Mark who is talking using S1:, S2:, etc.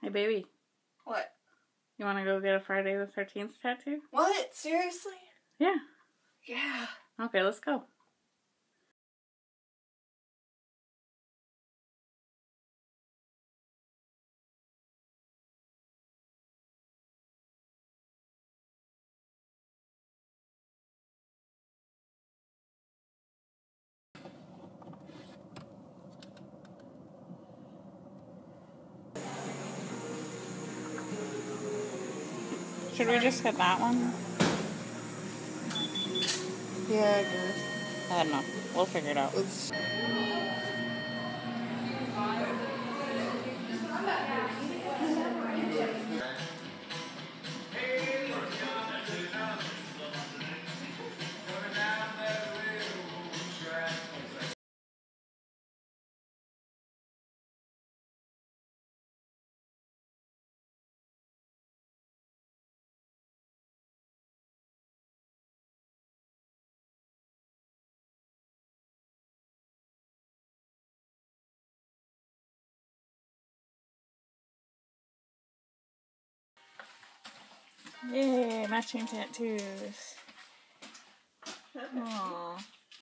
S1: Hey, baby.
S2: What?
S1: You want to go get a Friday the 13th tattoo?
S2: What? Seriously?
S1: Yeah.
S2: Yeah.
S1: Okay, let's go. Should we just get that one?
S2: Yeah, I guess.
S1: I don't know. We'll figure it out.
S2: Let's.
S1: Yay, matching tattoos. Aww.